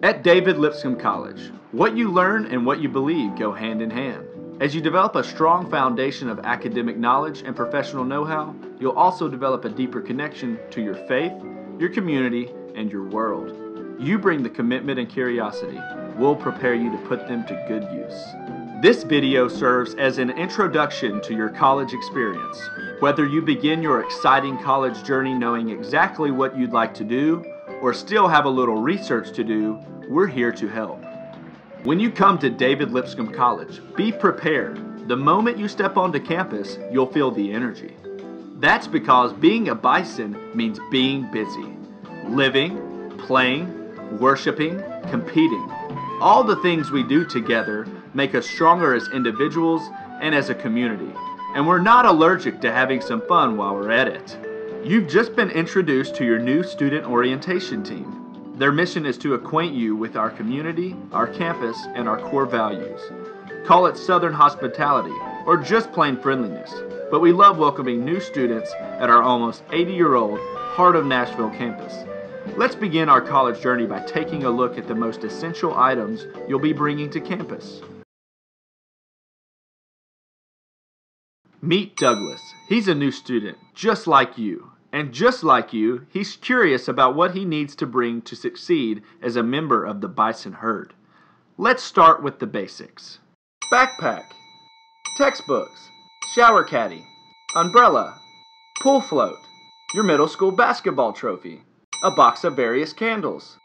At David Lipscomb College, what you learn and what you believe go hand in hand. As you develop a strong foundation of academic knowledge and professional know how, you'll also develop a deeper connection to your faith, your community, and your world. You bring the commitment and curiosity. We'll prepare you to put them to good use. This video serves as an introduction to your college experience. Whether you begin your exciting college journey knowing exactly what you'd like to do, or still have a little research to do, we're here to help. When you come to David Lipscomb College, be prepared. The moment you step onto campus, you'll feel the energy. That's because being a bison means being busy. Living, playing, worshiping, competing. All the things we do together make us stronger as individuals and as a community. And we're not allergic to having some fun while we're at it. You've just been introduced to your new student orientation team. Their mission is to acquaint you with our community, our campus, and our core values. Call it Southern hospitality or just plain friendliness, but we love welcoming new students at our almost 80 year old Heart of Nashville campus. Let's begin our college journey by taking a look at the most essential items you'll be bringing to campus. Meet Douglas. He's a new student, just like you. And just like you, he's curious about what he needs to bring to succeed as a member of the bison herd. Let's start with the basics backpack, textbooks, shower caddy, umbrella, pool float, your middle school basketball trophy, a box of various candles.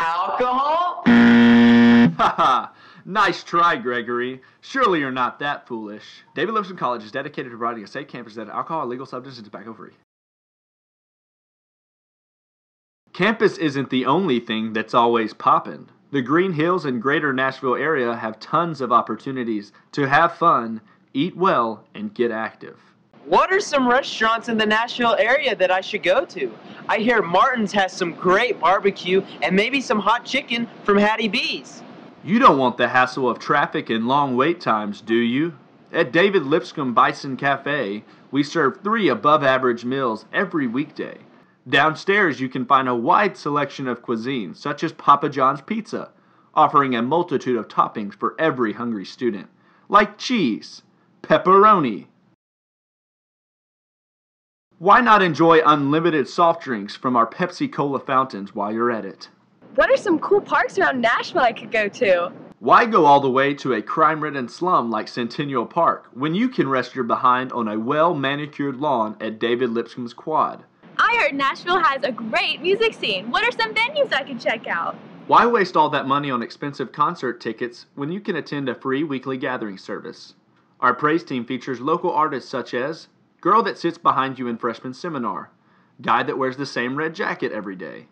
Alcohol? Haha, nice try, Gregory. Surely you're not that foolish. David Lipscomb College is dedicated to providing a safe campus that alcohol, illegal substances, and tobacco free. Campus isn't the only thing that's always poppin'. The Green Hills and greater Nashville area have tons of opportunities to have fun, eat well, and get active. What are some restaurants in the Nashville area that I should go to? I hear Martin's has some great barbecue and maybe some hot chicken from Hattie B's. You don't want the hassle of traffic and long wait times, do you? At David Lipscomb Bison Cafe, we serve three above average meals every weekday. Downstairs, you can find a wide selection of cuisine, such as Papa John's Pizza, offering a multitude of toppings for every hungry student, like cheese, pepperoni. Why not enjoy unlimited soft drinks from our Pepsi Cola fountains while you're at it? What are some cool parks around Nashville I could go to? Why go all the way to a crime ridden slum like Centennial Park when you can rest your behind on a well manicured lawn at David Lipscomb's Quad? I heard Nashville has a great music scene. What are some venues I could check out? Why waste all that money on expensive concert tickets when you can attend a free weekly gathering service? Our praise team features local artists such as Girl That Sits Behind You in Freshman Seminar, Guy That Wears the Same Red Jacket Every Day,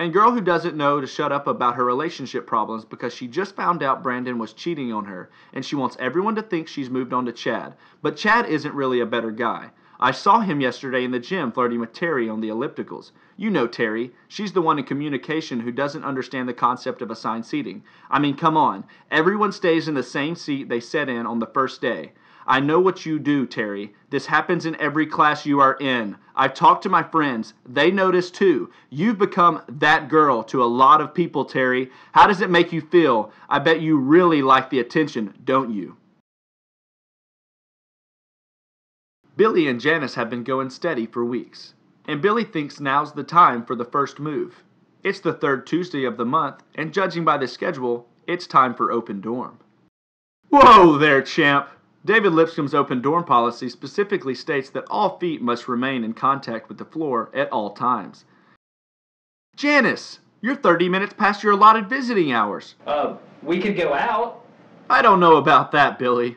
and Girl Who Doesn't Know to Shut Up About Her Relationship Problems because she just found out Brandon was cheating on her and she wants everyone to think she's moved on to Chad. But Chad isn't really a better guy. I saw him yesterday in the gym flirting with Terry on the ellipticals. You know Terry. She's the one in communication who doesn't understand the concept of assigned seating. I mean, come on. Everyone stays in the same seat they sat in on the first day. I know what you do, Terry. This happens in every class you are in. I've talked to my friends. They notice too. You've become that girl to a lot of people, Terry. How does it make you feel? I bet you really like the attention, don't you? Billy and Janice have been going steady for weeks, and Billy thinks now's the time for the first move. It's the third Tuesday of the month, and judging by the schedule, it's time for open dorm. Whoa there, champ! David Lipscomb's open dorm policy specifically states that all feet must remain in contact with the floor at all times. Janice, you're 30 minutes past your allotted visiting hours. Uh, we could go out. I don't know about that, Billy.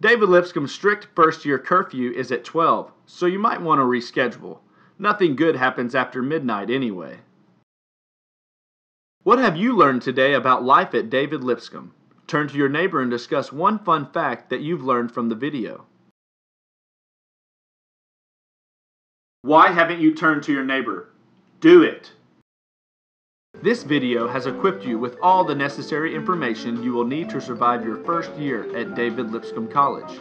David Lipscomb's strict first year curfew is at 12, so you might want to reschedule. Nothing good happens after midnight anyway. What have you learned today about life at David Lipscomb? Turn to your neighbor and discuss one fun fact that you've learned from the video. Why haven't you turned to your neighbor? Do it! This video has equipped you with all the necessary information you will need to survive your first year at David Lipscomb College.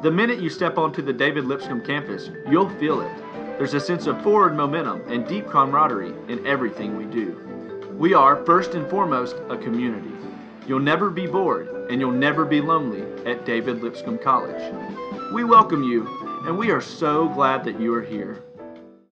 The minute you step onto the David Lipscomb campus, you'll feel it. There's a sense of forward momentum and deep camaraderie in everything we do. We are, first and foremost, a community. You'll never be bored and you'll never be lonely at David Lipscomb College. We welcome you, and we are so glad that you are here.